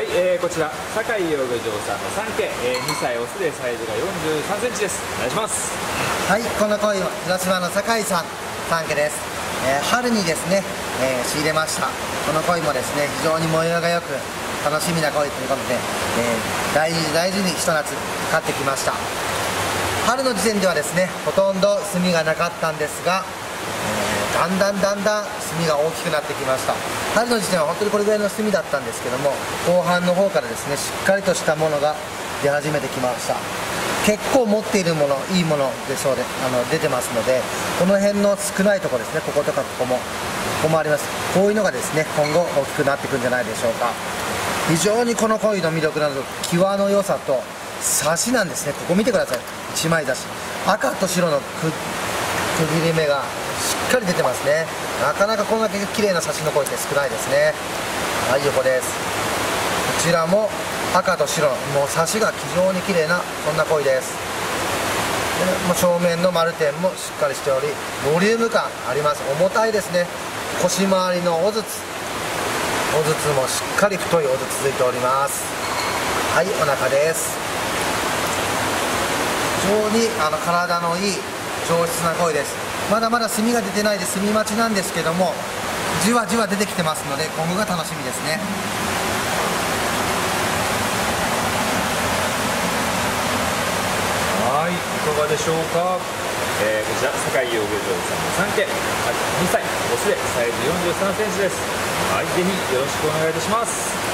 はい、えー、こちら酒井養魚場さんの3家、えー、2歳オスでサイズが4 3センチです。お願いします。はいこの鯉は広島の酒井さん3家です、えー、春にですね、えー、仕入れました。この鯉もですね非常に模様がよく楽しみな鯉ということで、えー、大事大事にひと夏飼ってきました。春の時点ではですねほとんど炭がなかったんですがだんだんだんだん炭が大きくなってきました。春の時点は本当にこれぐらいの炭だったんですけども後半の方からですねしっかりとしたものが出始めてきました。結構持っているものいいものでしょうであの出てますのでこの辺の少ないとこですねこことかここもここもあります。こういうのがですね今後大きくなっていくんじゃないでしょうか。非常にこの鯉の魅力など際の良さとサシなんですね。ここ見てください。一枚刺し。赤と白の区切り目がしっかり出てますね。なかなかこんだけ綺麗な写真の声って少ないですね。はい横です。こちらも赤と白もうサシが非常に綺麗なそんな鯉です。でもう正面の丸点もしっかりしておりボリューム感あります。重たいですね。腰回りのおずつおずつもしっかり太いおずつ続いております。はいお腹です。非常にあの体のいい上質な鯉です。まだまだ炭が出てないで炭待ちなんですけどもじわじわ出てきてますので今後が楽しみですね。はいいかがでしょうか、えー、こちら酒井養魚場さんの3家2歳オスでサイズ4 3センチです。はいぜひよろしくお願いいたします。